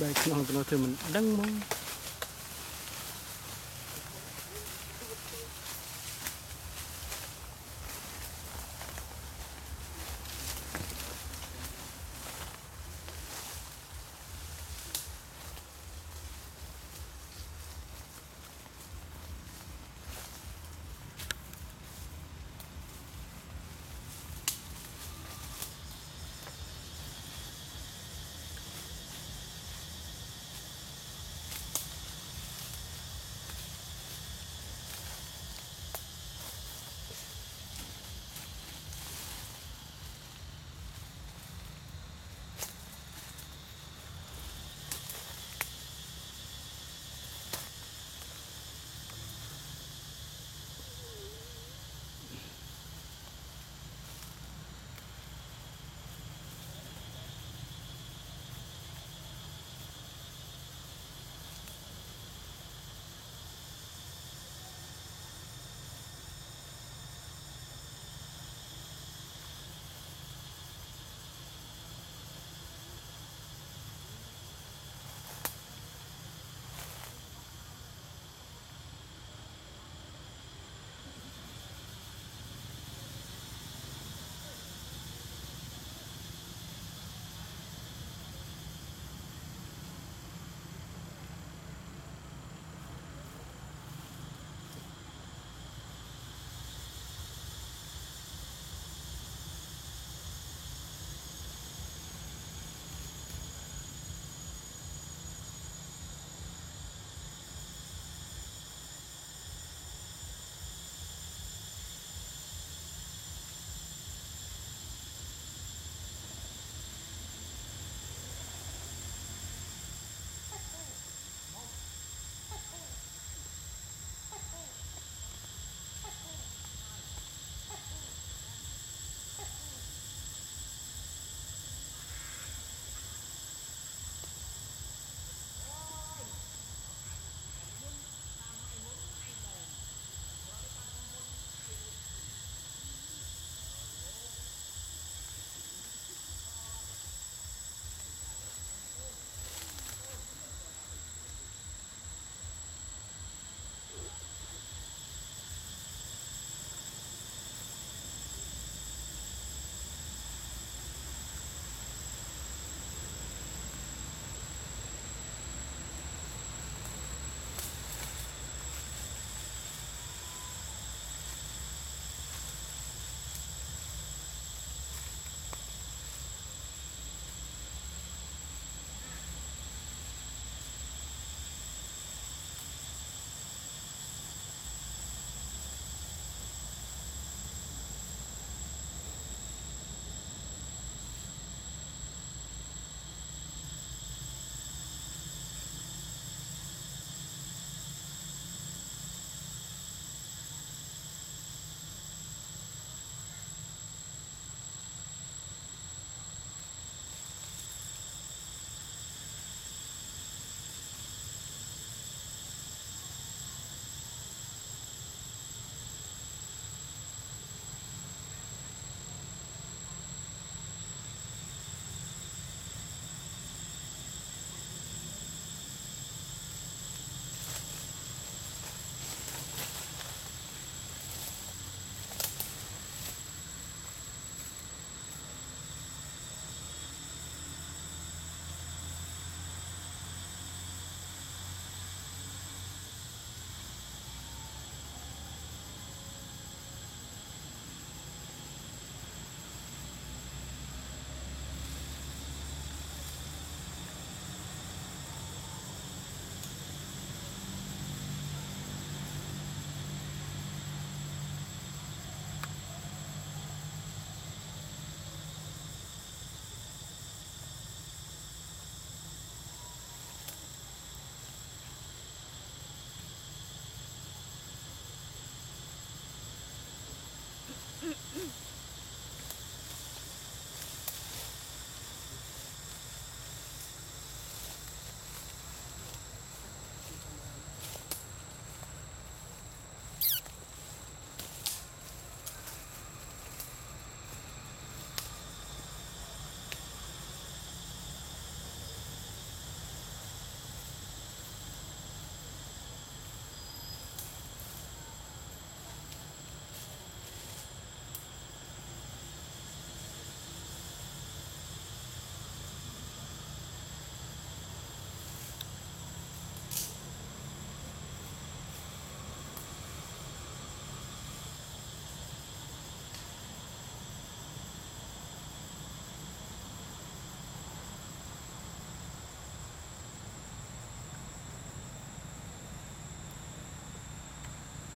បែកក្នុងទៅនោះធ្វើមិនដឹងហ្មង